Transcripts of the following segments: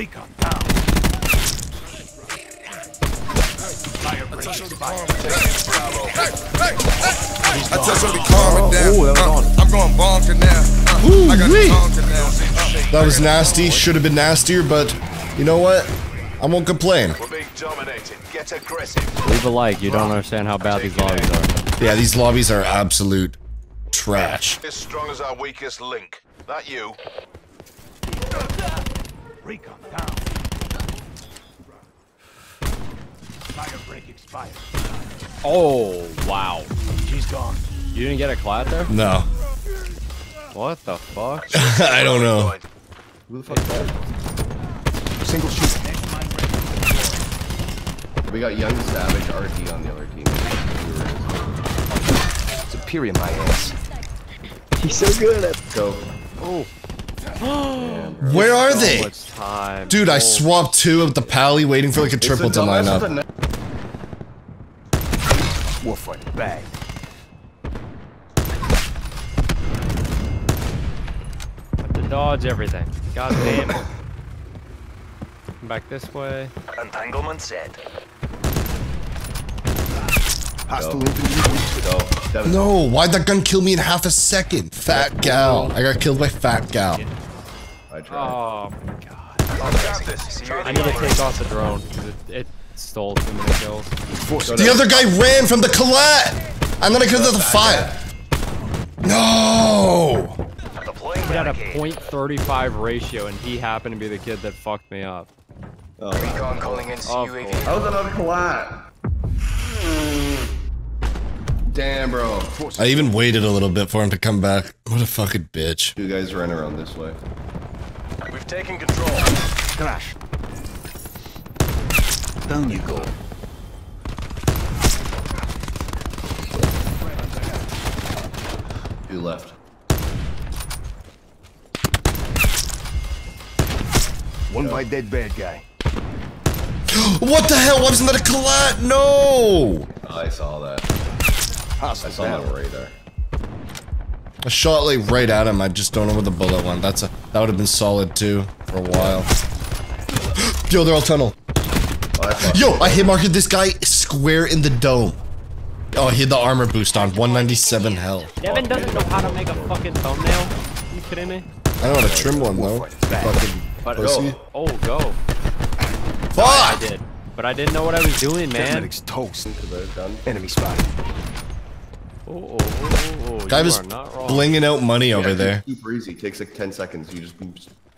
Recon down. Fire break. I tell Shorty calm it down. Oh, that was Uh, on. I'm going bonker now. Uh, I got the now. That was nasty. Should have been nastier, but you know what? I won't complain. We're being dominated. Get aggressive. Leave a like. You don't understand how bad these lobbies are. Yeah, these lobbies are absolute trash. As strong as our weakest link. That you. Recon down. Fire break expired. Oh wow. She's gone. You didn't get a clat there? No, What the fuck? I don't know. Who the fuck is that? Single shoot. We got Young Savage RD on the other team. Superior, my ass. He's so good at go. Oh. Where are So they? time. Dude, I Oh, swapped two of the pally waiting for like a triple to line up. Warfighter, bag. have to dodge everything. God damn it. Come back this way. Entanglement set. Hostile infantry. No, why'd that gun kill me in half a second? Fat gal. I got killed by fat gal. I tried. Oh my god. I'll grab this. I need to take off the drone because it, it stole too many kills. The other guy ran from the collat! And then I killed the fire. No! Deploying We had a .35 ratio and he happened to be the kid that fucked me up. Oh, Recon calling in Of CUAV. course. How was that not a collat? Damn, bro. I even waited a little bit for him to come back. What a fucking bitch. You guys ran around this way. We've taken control. Crash. Down you go. Two left. One by dead bad guy. What the hell? Why wasn't that a collat? No! I saw that. I Hostile saw that down. radar. I shot like right at him. I just don't know where the bullet went. That's a that would have been solid too for a while. Yo, they're all tunnel. Oh, Yo, I hit marked this guy square in the dome. Oh, he had the armor boost on 197 health. Devin doesn't know how to make a fucking thumbnail. you kidding me? I don't know how to trim one though. Fucking But pussy. oh, go. Fuck! I did. But I didn't know what I was doing, man. Medics toast. Enemy spotted. Oh, oh, oh, oh, oh, Guy was are blinging out money over there. Super easy. Takes like 10 seconds. You just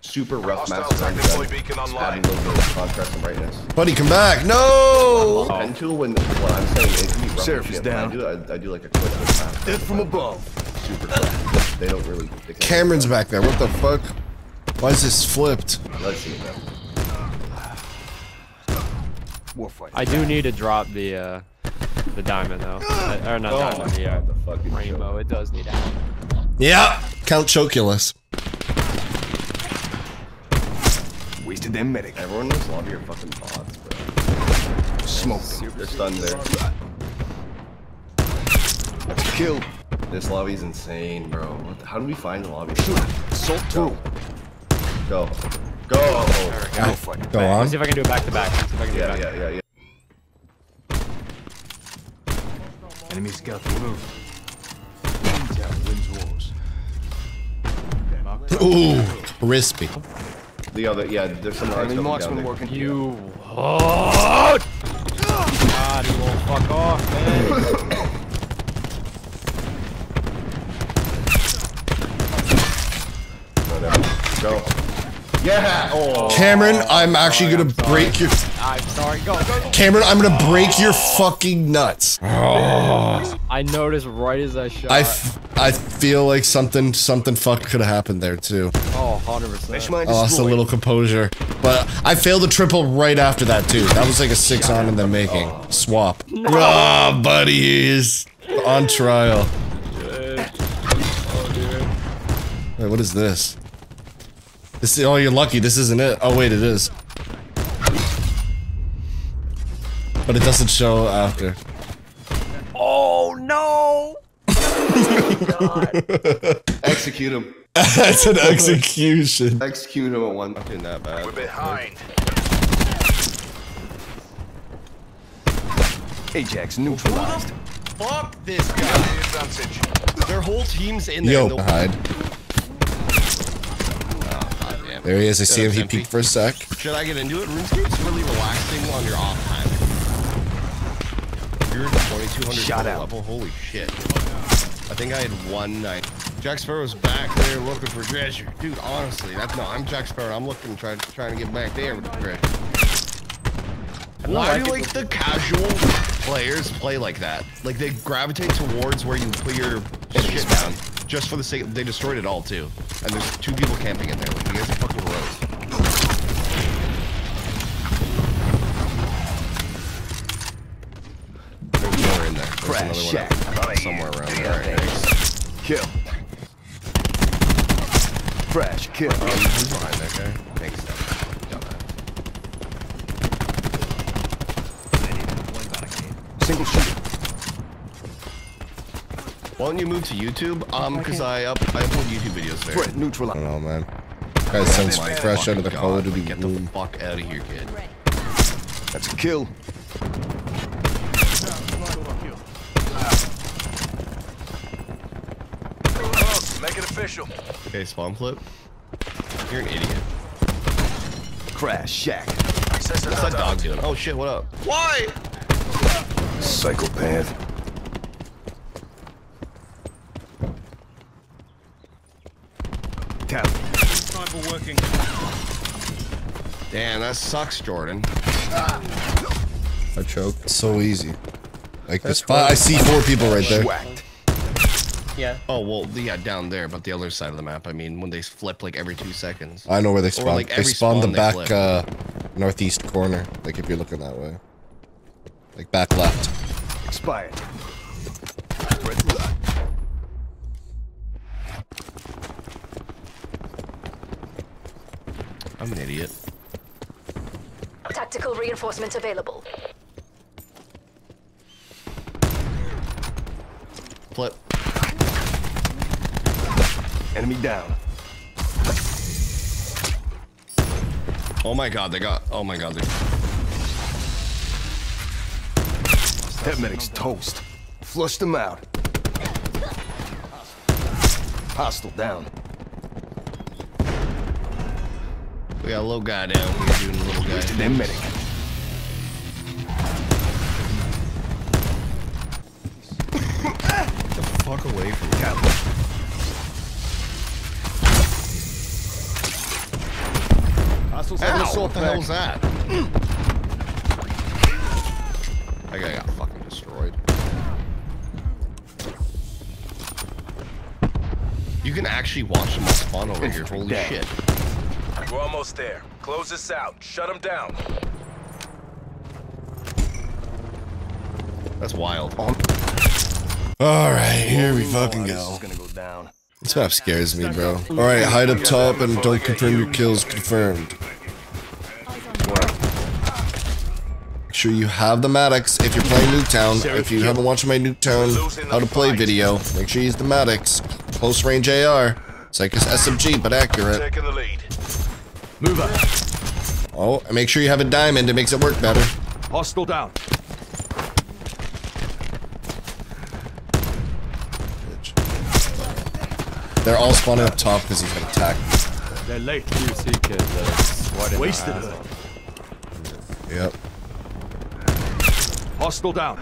super rough Hostile maps around tactical your gun. beacon Just online. add a little bit of contrast and brightness. Buddy, come back. No! Pen tool when what I'm saying it can Sheriff is down. I do, I, I do like a quick little map. From above. Super quick. They don't really. They Cameron's back there. What the fuck? Why is this flipped? Let's see now. Warfighter. I do need to drop the uh, the diamond though, Uh, or not diamond, the, uh, The fucking rainbow. It does need to happen. Yeah. Count Choculus. Wasted them medic. Everyone knows this lobby are fucking bots, bro. Smoke. They're stunned there. Kill. This lobby's insane, bro. What the, how do we find the lobby? Shoot. Assault through. Go. Go. Warfighter. Go Let's on. see if I can do it back to back. Let's see if I can do it Yeah, back. yeah, yeah, yeah. Enemy scout removed. Intel wins wars. Ooh, crispy. The other, yeah, there's some Enemy coming down marksman there. working. You. Oh! God, he won't fuck off, man. Go. Yeah. Oh. Cameron, I'm actually gonna break your. I'm sorry. Go, go, go. Cameron, I'm gonna break your fucking nuts. I noticed right as I shot. I, f- I feel like something something fucked could have happened there too. oh, 100%. Mine I lost a little composure, but I failed a triple right after that too. That was like a six on in the making. Swap. Oh, buddy is on trial. Wait, what is this? This is, oh, you're lucky. This isn't it. Oh wait, it is. But it doesn't show after. Oh, no! X execute him. That's an execution. Execute him at one. Fucking that bad. We're behind. Ajax neutralized. Fuck this guy. the. Their whole team's in there. Yo, They'll- hide. Ah, God. There he is. I see him. He peeked for a sec. Should I get into it? RuneScape's really relaxing on your off time. You're 2200 Shot out. level. Holy shit. I think I had one night. Jack Sparrow's back there looking for treasure. Dude, honestly, that's no, I'm Jack Sparrow. I'm looking, trying, trying to get back there with the treasure. Why do like the casual players play like that? Like they gravitate towards where you put your shit down, just for the sake. They destroyed it all too, and there's two people camping in there. Like you guys are fucking gross. There's Crash another shack. one out somewhere around there. Alright, thanks. Kill. Fresh Kill. Um, who's behind that guy? Thanks. Dumbass. Single shooter. Why don't you move to YouTube? Um, because I up I upload YouTube videos there. Threat I neutralized. don't know, man. Guy sends fresh out of the fucking Call of God, Duty Get the fuck out of here, kid. That's a kill. Close. Make official. Okay, spawn flip. You're an idiot. Crash. Shack. Access What's that dog doing? Oh shit, what up? Why? Psychopath. Tap. Damn, that sucks, Jordan. I choked. So easy. Like this. Fi- I see four people right there. Whacked. Oh well, yeah, down there, but the other side of the map. I mean, when they flip like every two seconds. I know where they spawn. like, they every spawn the they back uh, northeast corner. Like if you're looking that way. Like back left. Expired. I'm an idiot. Tactical reinforcement available. Flip. Enemy down. Oh my god, they got. Oh my god, they. That medic's toast. Flush them out. Hostile down. We got a little guy down here doing a little guy. Their medic. Hostiles Ow, have what assault the hell pack. was that? That guy got fucking destroyed. You can actually watch them all spawn over here. Holy Down. shit. We're almost there. Close this out. Shut them down. That's wild. All right, here we fucking go. is gonna go down. This map scares me, bro. All right, hide up top and don't confirm your kills confirmed. Make sure you have the Maddox if you're playing Nuketown. If you haven't watched my Nuketown how to play video, make sure you use the Maddox. Close range AR. It's like a SMG, but accurate. Taking the lead. Move up. Oh, and make sure you have a diamond. It makes it work better. Hostile down. They're all spawning up top because he's gonna attack. They're late. QC kid that's Wasted. Yep. Hostile down.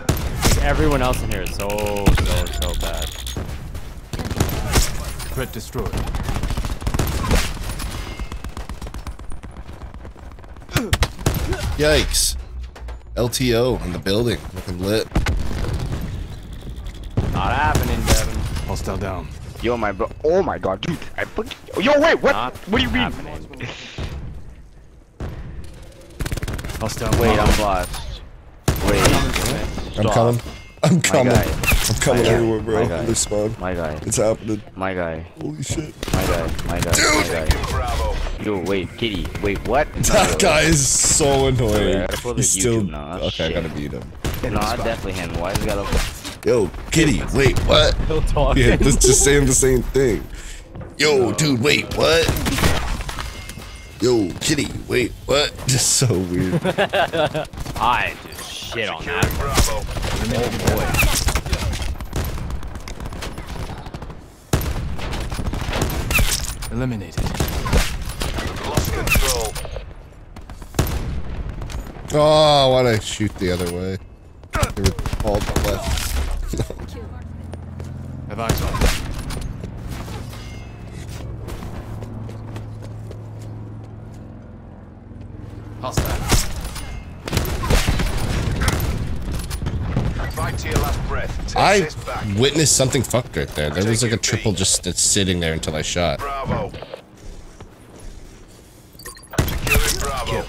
Everyone else in here is so, so, so bad. Threat destroyed. Yikes. LTO in the building. Looking lit. Not happening, Devin. Hostile down. Yo, my bro. Oh my god, dude. I put. Yo, wait, what? Not what do you mean? happening. Hostile Wait. I'm lost. I'm coming. I'm coming. I'm coming everywhere, bro. My guy. They spawn. My guy. It's happening. My guy. Holy shit. My guy. My guy. My guy. Yo, wait, kitty. Wait, what? That guy is so annoying. Yeah, I pulled He's still now. okay. I gotta beat him. No, I definitely him. Why is he gotta? Yo, Kitty. Wait, what? Still talking. Yeah, let's just saying the same thing. Yo, dude, wait, what? Yo, kitty, wait, what? Just so weird. Hi, just shit on that. Bravo. Oh, Eliminated. Lost control. Oh, why'd I shoot the other way? They were all left. Have eyes on. Hostile. Fight to your last breath. Take I witnessed something fucked right there. There was like a triple just sitting there until I shot. Bravo. Securing Bravo.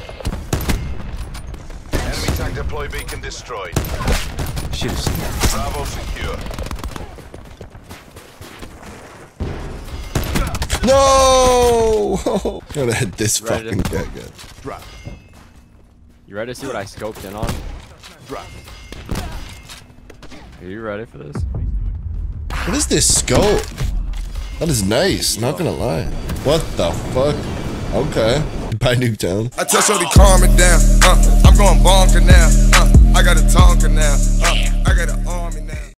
Enemy tank deploy beacon destroyed. Should have seen that. Bravo secure. No! I'm gonna hit this Ready to- fucking guy. again. Drop. You ready to see what I scoped in on? Drop. Are you ready for this? What is this scope? That is nice, not gonna lie. What the fuck? Okay. By Nuketown. I tell Shorty calm it down. Uh, I'm going bonker now. Uh, I got a tonker now. Uh, I got an army